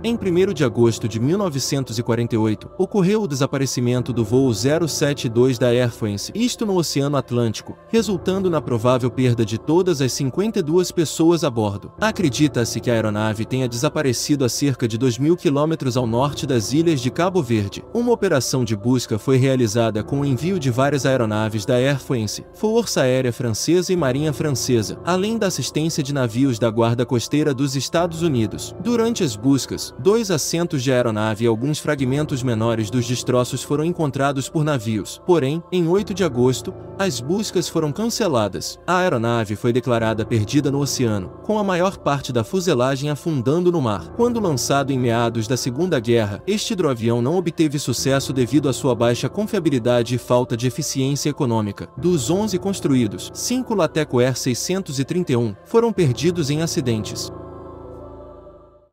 Em 1 de agosto de 1948, ocorreu o desaparecimento do voo 072 da Air France, isto no Oceano Atlântico, resultando na provável perda de todas as 52 pessoas a bordo. Acredita-se que a aeronave tenha desaparecido a cerca de 2 mil quilômetros ao norte das ilhas de Cabo Verde. Uma operação de busca foi realizada com o envio de várias aeronaves da Air France, Força Aérea Francesa e Marinha Francesa, além da assistência de navios da Guarda Costeira dos Estados Unidos. Durante as buscas, dois assentos de aeronave e alguns fragmentos menores dos destroços foram encontrados por navios. Porém, em 8 de agosto, as buscas foram canceladas. A aeronave foi declarada perdida no oceano, com a maior parte da fuselagem afundando no mar. Quando lançado em meados da Segunda Guerra, este hidroavião não obteve sucesso devido à sua baixa confiabilidade e falta de eficiência econômica. Dos 11 construídos, 5 Lateco Air 631 foram perdidos em acidentes.